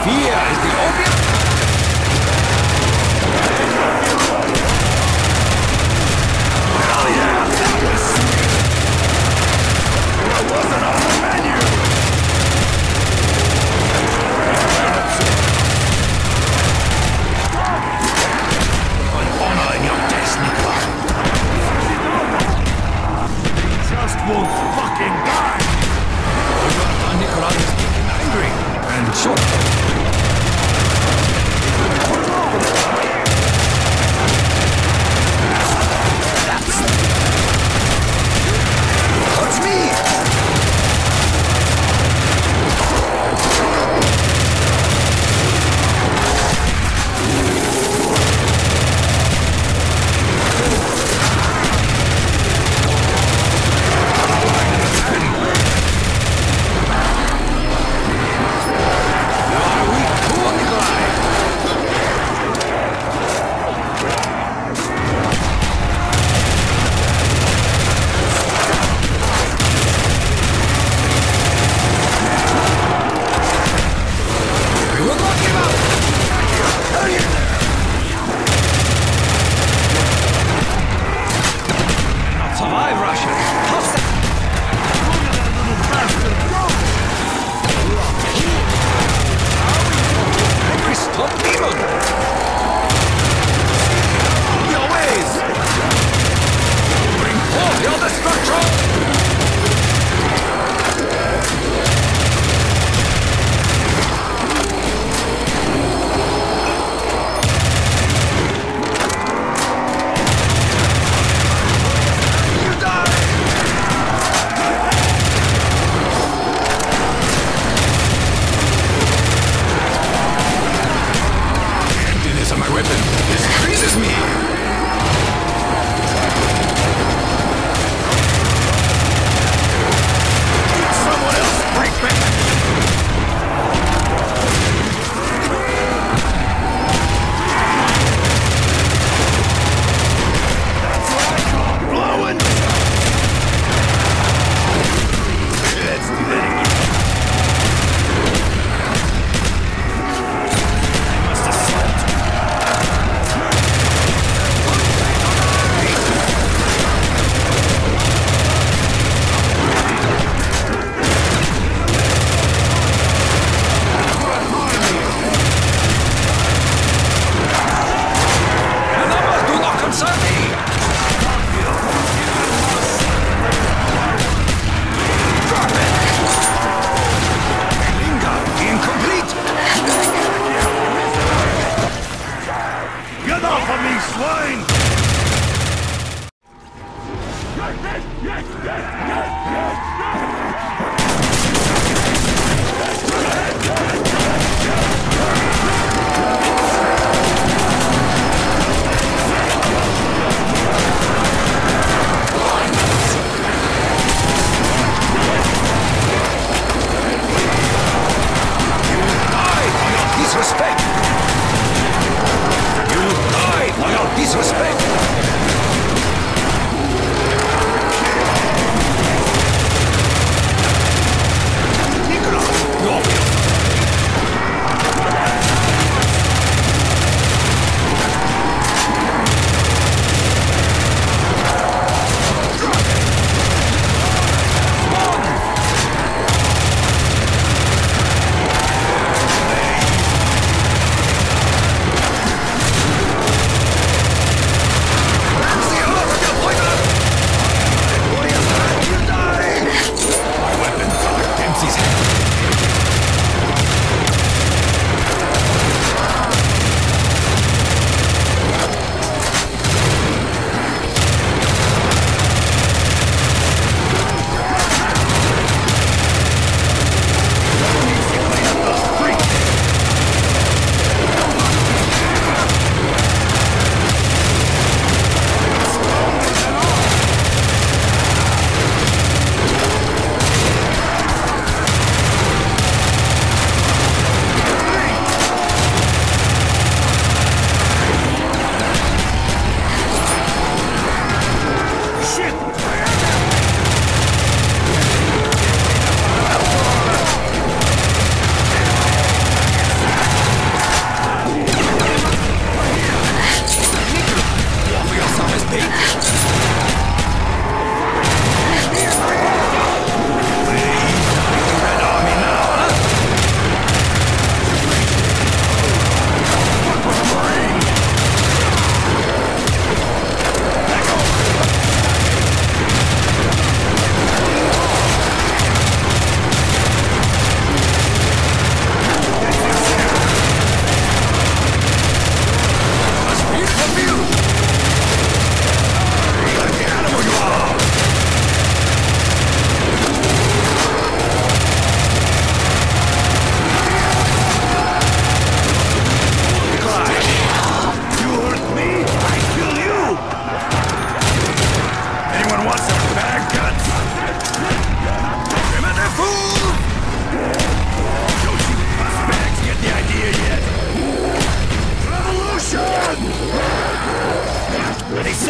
Fear is the opium honor in your destiny. Just won't fucking die! Nikolai is getting angry and short. That's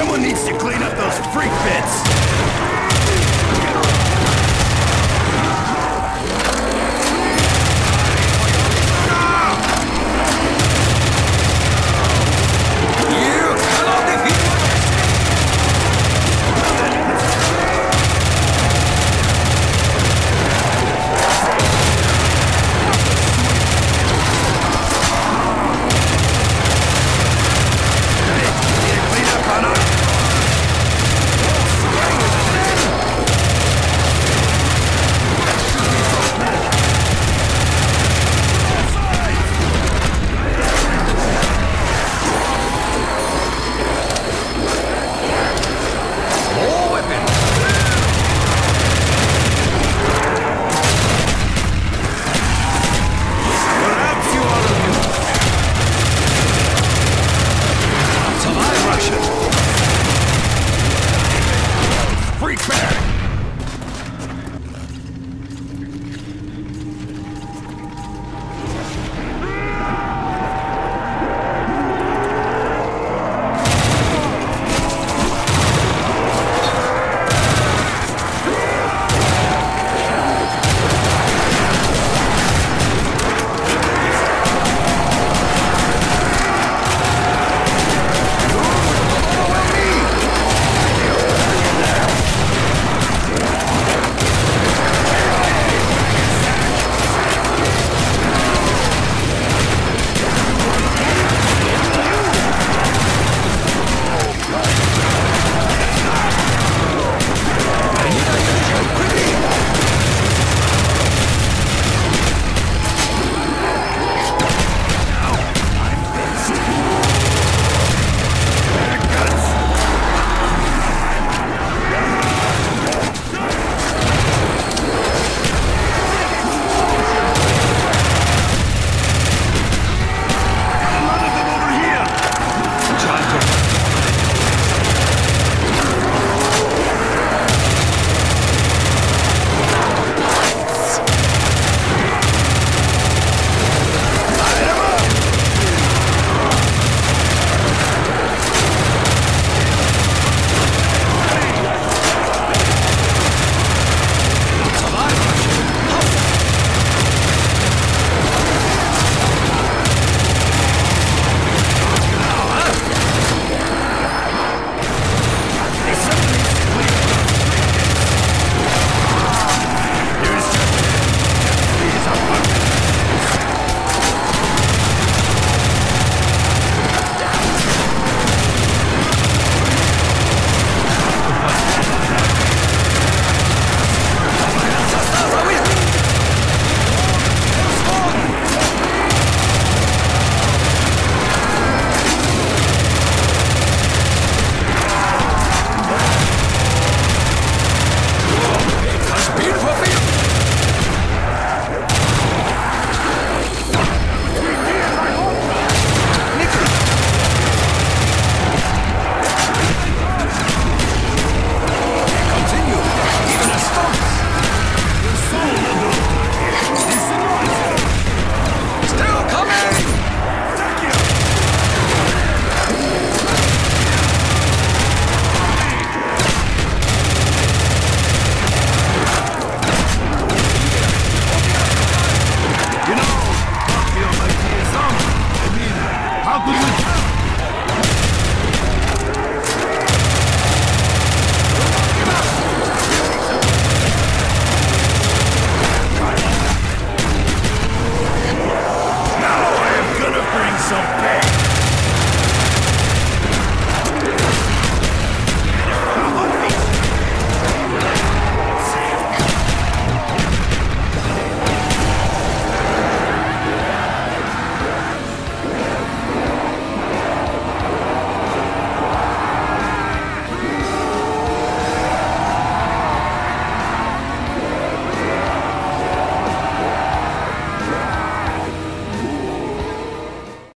Someone needs to clean up those freak bits!